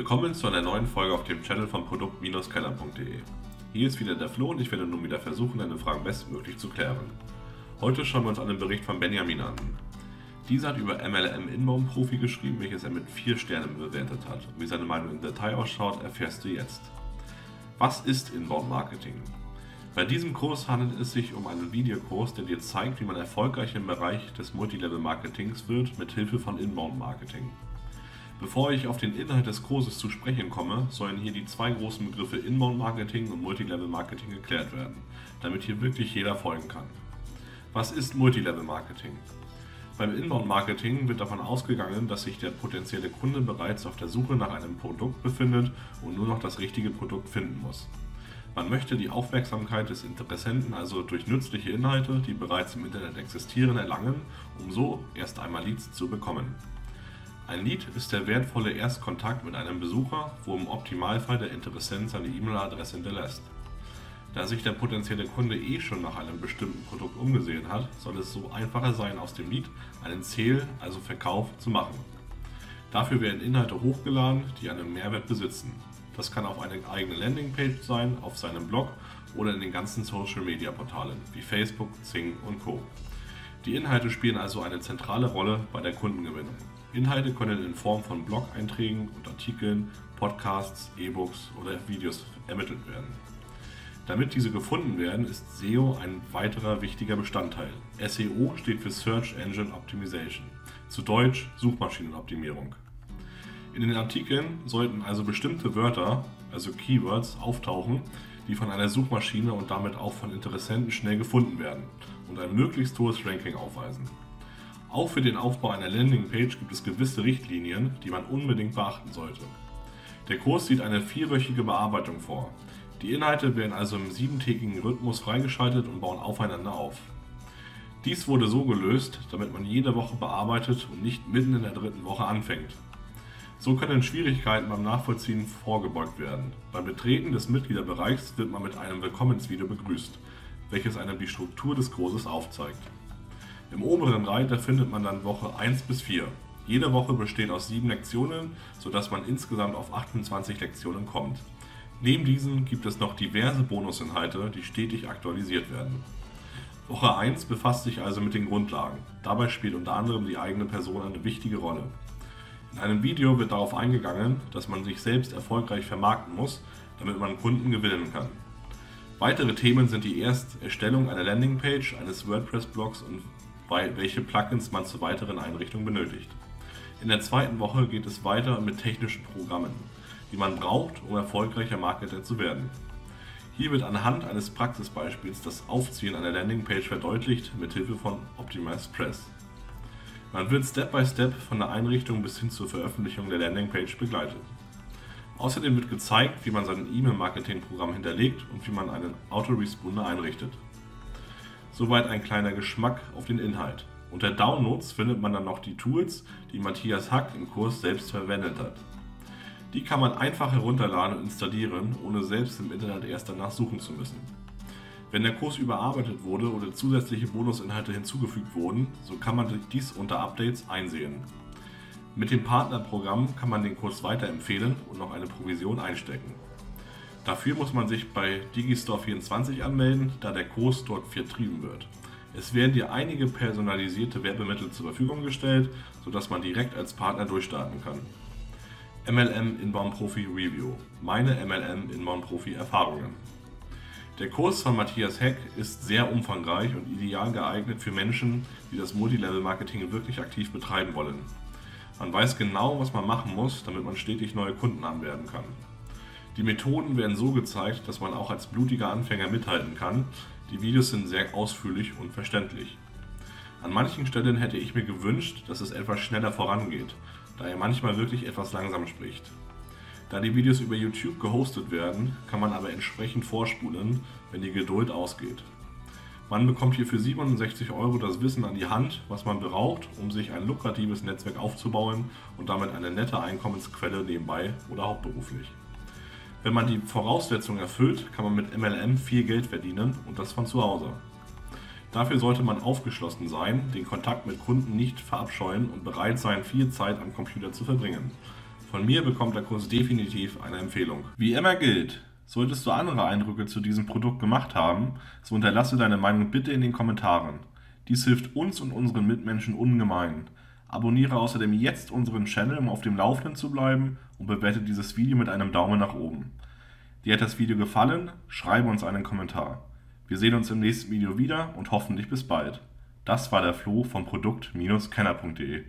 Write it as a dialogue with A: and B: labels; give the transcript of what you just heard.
A: Willkommen zu einer neuen Folge auf dem Channel von produkt-keller.de. Hier ist wieder der Flo und ich werde nun wieder versuchen, deine Fragen bestmöglich zu klären. Heute schauen wir uns einen Bericht von Benjamin an. Dieser hat über MLM Inbound Profi geschrieben, welches er mit 4 Sternen bewertet hat. Wie seine Meinung im Detail ausschaut, erfährst du jetzt. Was ist Inbound Marketing? Bei diesem Kurs handelt es sich um einen Videokurs, der dir zeigt, wie man erfolgreich im Bereich des Multilevel Marketings wird mit Hilfe von Inbound Marketing. Bevor ich auf den Inhalt des Kurses zu sprechen komme, sollen hier die zwei großen Begriffe Inbound Marketing und Multilevel Marketing geklärt werden, damit hier wirklich jeder folgen kann. Was ist Multilevel Marketing? Beim Inbound Marketing wird davon ausgegangen, dass sich der potenzielle Kunde bereits auf der Suche nach einem Produkt befindet und nur noch das richtige Produkt finden muss. Man möchte die Aufmerksamkeit des Interessenten also durch nützliche Inhalte, die bereits im Internet existieren, erlangen, um so erst einmal Leads zu bekommen. Ein Lead ist der wertvolle Erstkontakt mit einem Besucher, wo im Optimalfall der Interessent seine E-Mail-Adresse hinterlässt. Da sich der potenzielle Kunde eh schon nach einem bestimmten Produkt umgesehen hat, soll es so einfacher sein, aus dem Lead einen Zähl, also Verkauf, zu machen. Dafür werden Inhalte hochgeladen, die einen Mehrwert besitzen. Das kann auf eine eigene Landingpage sein, auf seinem Blog oder in den ganzen Social Media Portalen wie Facebook, Zing und Co. Die Inhalte spielen also eine zentrale Rolle bei der Kundengewinnung. Inhalte können in Form von Blog-Einträgen und Artikeln, Podcasts, E-Books oder Videos ermittelt werden. Damit diese gefunden werden, ist SEO ein weiterer wichtiger Bestandteil. SEO steht für Search Engine Optimization, zu Deutsch Suchmaschinenoptimierung. In den Artikeln sollten also bestimmte Wörter, also Keywords, auftauchen, die von einer Suchmaschine und damit auch von Interessenten schnell gefunden werden und ein möglichst hohes Ranking aufweisen. Auch für den Aufbau einer Landingpage gibt es gewisse Richtlinien, die man unbedingt beachten sollte. Der Kurs sieht eine vierwöchige Bearbeitung vor. Die Inhalte werden also im siebentägigen Rhythmus freigeschaltet und bauen aufeinander auf. Dies wurde so gelöst, damit man jede Woche bearbeitet und nicht mitten in der dritten Woche anfängt. So können Schwierigkeiten beim Nachvollziehen vorgebeugt werden. Beim Betreten des Mitgliederbereichs wird man mit einem Willkommensvideo begrüßt, welches einem die Struktur des Kurses aufzeigt. Im oberen Reiter findet man dann Woche 1 bis 4. Jede Woche besteht aus 7 Lektionen, sodass man insgesamt auf 28 Lektionen kommt. Neben diesen gibt es noch diverse Bonusinhalte, die stetig aktualisiert werden. Woche 1 befasst sich also mit den Grundlagen. Dabei spielt unter anderem die eigene Person eine wichtige Rolle. In einem Video wird darauf eingegangen, dass man sich selbst erfolgreich vermarkten muss, damit man Kunden gewinnen kann. Weitere Themen sind die Ersterstellung einer Landingpage, eines WordPress-Blogs und welche Plugins man zur weiteren Einrichtung benötigt. In der zweiten Woche geht es weiter mit technischen Programmen, die man braucht, um erfolgreicher Marketer zu werden. Hier wird anhand eines Praxisbeispiels das Aufziehen einer Landingpage verdeutlicht mit Hilfe von Optimized Press. Man wird Step by Step von der Einrichtung bis hin zur Veröffentlichung der Landingpage begleitet. Außerdem wird gezeigt, wie man sein E-Mail-Marketing-Programm hinterlegt und wie man einen Autoresponder einrichtet. Soweit ein kleiner Geschmack auf den Inhalt. Unter Downloads findet man dann noch die Tools, die Matthias Hack im Kurs selbst verwendet hat. Die kann man einfach herunterladen und installieren, ohne selbst im Internet erst danach suchen zu müssen. Wenn der Kurs überarbeitet wurde oder zusätzliche Bonusinhalte hinzugefügt wurden, so kann man dies unter Updates einsehen. Mit dem Partnerprogramm kann man den Kurs weiterempfehlen und noch eine Provision einstecken. Dafür muss man sich bei Digistore24 anmelden, da der Kurs dort vertrieben wird. Es werden dir einige personalisierte Werbemittel zur Verfügung gestellt, sodass man direkt als Partner durchstarten kann. MLM Inbound Profi Review. Meine MLM Inbound Profi Erfahrungen. Der Kurs von Matthias Heck ist sehr umfangreich und ideal geeignet für Menschen, die das Multilevel Marketing wirklich aktiv betreiben wollen. Man weiß genau, was man machen muss, damit man stetig neue Kunden anwerben kann. Die Methoden werden so gezeigt, dass man auch als blutiger Anfänger mithalten kann. Die Videos sind sehr ausführlich und verständlich. An manchen Stellen hätte ich mir gewünscht, dass es etwas schneller vorangeht, da er manchmal wirklich etwas langsam spricht. Da die Videos über YouTube gehostet werden, kann man aber entsprechend vorspulen, wenn die Geduld ausgeht. Man bekommt hier für 67 Euro das Wissen an die Hand, was man braucht, um sich ein lukratives Netzwerk aufzubauen und damit eine nette Einkommensquelle nebenbei oder hauptberuflich. Wenn man die Voraussetzungen erfüllt, kann man mit MLM viel Geld verdienen und das von zu Hause. Dafür sollte man aufgeschlossen sein, den Kontakt mit Kunden nicht verabscheuen und bereit sein, viel Zeit am Computer zu verbringen. Von mir bekommt der Kurs definitiv eine Empfehlung. Wie immer gilt, solltest du andere Eindrücke zu diesem Produkt gemacht haben, so unterlasse deine Meinung bitte in den Kommentaren. Dies hilft uns und unseren Mitmenschen ungemein. Abonniere außerdem jetzt unseren Channel, um auf dem Laufenden zu bleiben und bewerte dieses Video mit einem Daumen nach oben. Dir hat das Video gefallen? Schreibe uns einen Kommentar. Wir sehen uns im nächsten Video wieder und hoffentlich bis bald. Das war der Flo von Produkt-Kenner.de